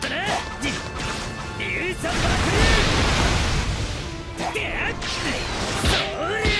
ことだリュウザンバクル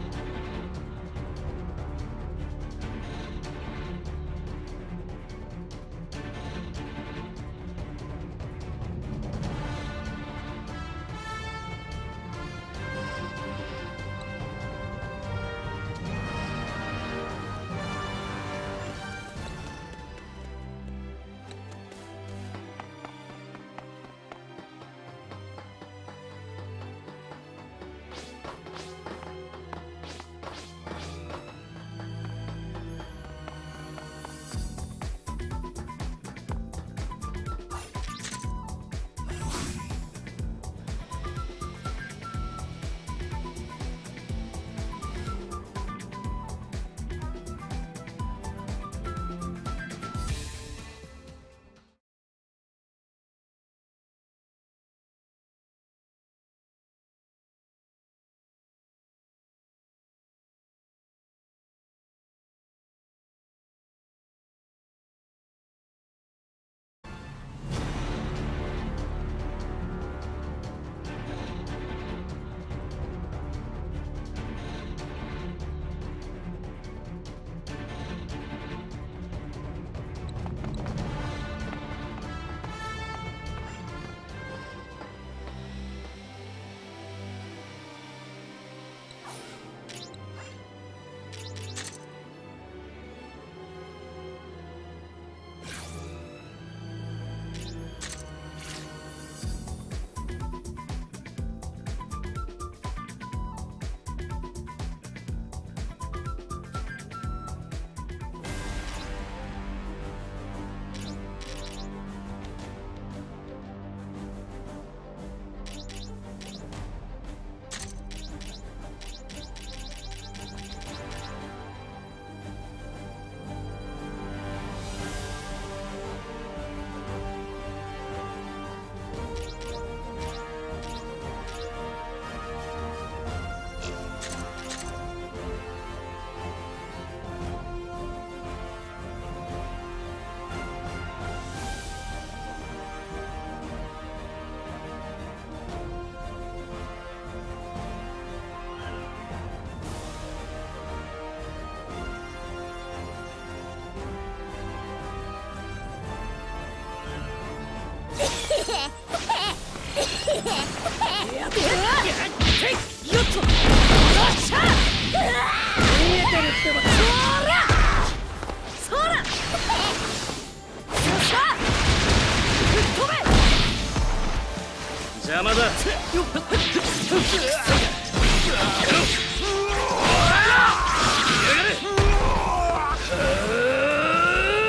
邪魔だ。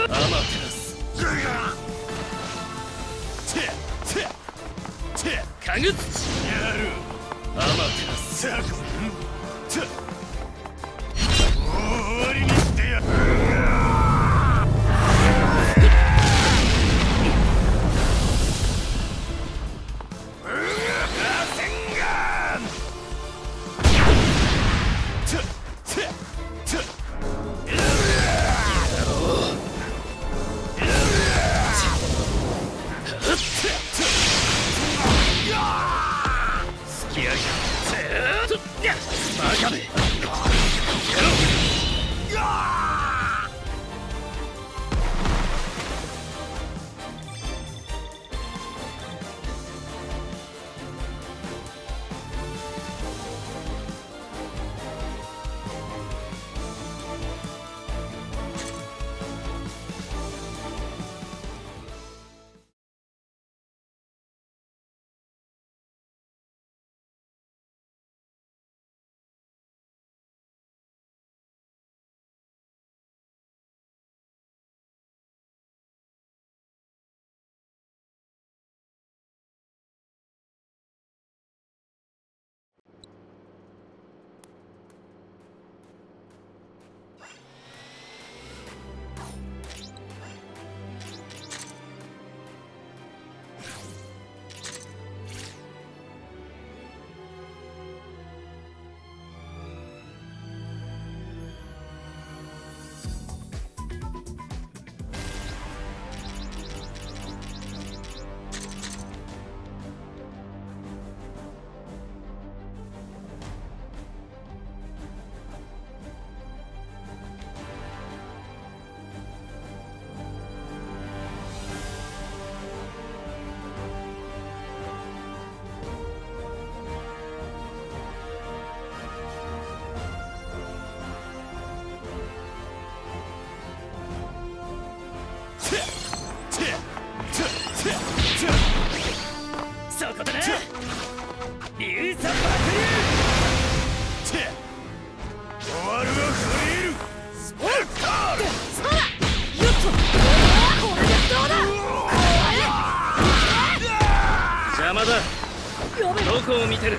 アマテ attack! そこだな。竜爆終わるはフリールスパタルそよっとこれでどうだ？邪魔だ。どこを見てる？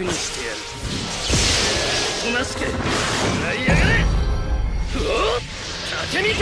楽にしてやる。おとなしく食やがれお竹見